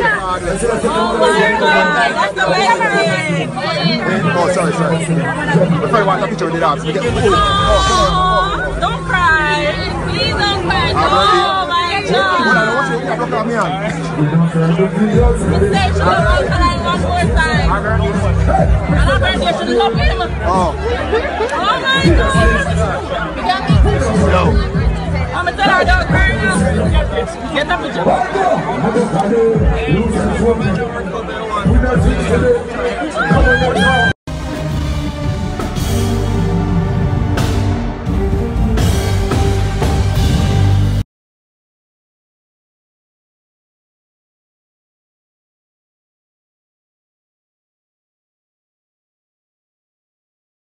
Oh my God, that's the best Oh, sorry, sorry. The friend want a picture with the dogs. We get food. Oh, don't cry. Please don't cry. Oh my on, God. Get the picture. Come